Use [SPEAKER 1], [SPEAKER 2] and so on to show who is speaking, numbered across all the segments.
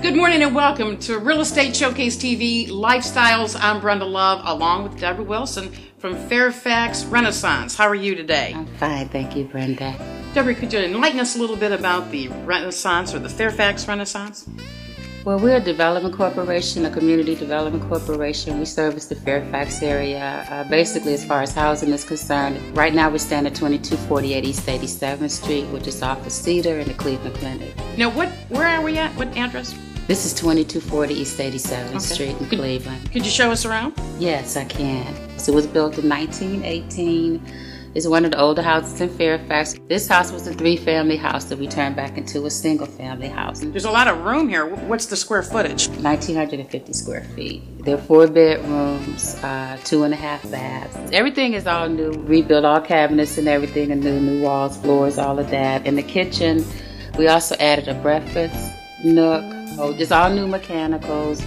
[SPEAKER 1] Good morning and welcome to Real Estate Showcase TV Lifestyles. I'm Brenda Love along with Deborah Wilson from Fairfax Renaissance. How are you today?
[SPEAKER 2] I'm fine, thank you, Brenda.
[SPEAKER 1] Deborah, could you enlighten us a little bit about the Renaissance or the Fairfax Renaissance?
[SPEAKER 2] Well, we're a development corporation, a community development corporation. We service the Fairfax area, uh, basically as far as housing is concerned. Right now, we stand at 2248 East 87th Street, which is off of Cedar and the Cleveland Clinic.
[SPEAKER 1] Now, what? Where are we at? What address?
[SPEAKER 2] This is 2240 East 87th okay. Street in
[SPEAKER 1] could,
[SPEAKER 2] Cleveland.
[SPEAKER 1] Could you show us around?
[SPEAKER 2] Yes, I can. So it was built in 1918. It's one of the older houses in Fairfax. This house was a three family house that we turned back into a single family house.
[SPEAKER 1] There's a lot of room here. What's the square footage?
[SPEAKER 2] 1,950 square feet. There are four bedrooms, uh, two and a half baths. Everything is all new. Rebuilt all cabinets and everything anew, new new walls, floors, all of that. In the kitchen, we also added a breakfast nook Oh, just all new mechanicals,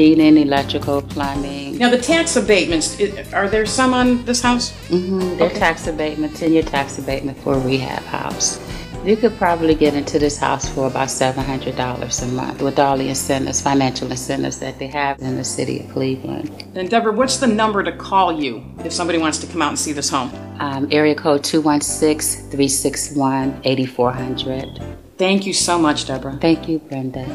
[SPEAKER 2] heating, electrical, plumbing.
[SPEAKER 1] Now, the tax abatements, are there some on this house?
[SPEAKER 2] Mm-hmm. They're okay. tax abatement, 10 year tax abatement for a rehab house. You could probably get into this house for about $700 a month with all the incentives, financial incentives that they have in the city of Cleveland.
[SPEAKER 1] And Deborah, what's the number to call you if somebody wants to come out and see this home?
[SPEAKER 2] Um, area code 216 361 8400.
[SPEAKER 1] Thank you so much, Deborah.
[SPEAKER 2] Thank you, Brenda.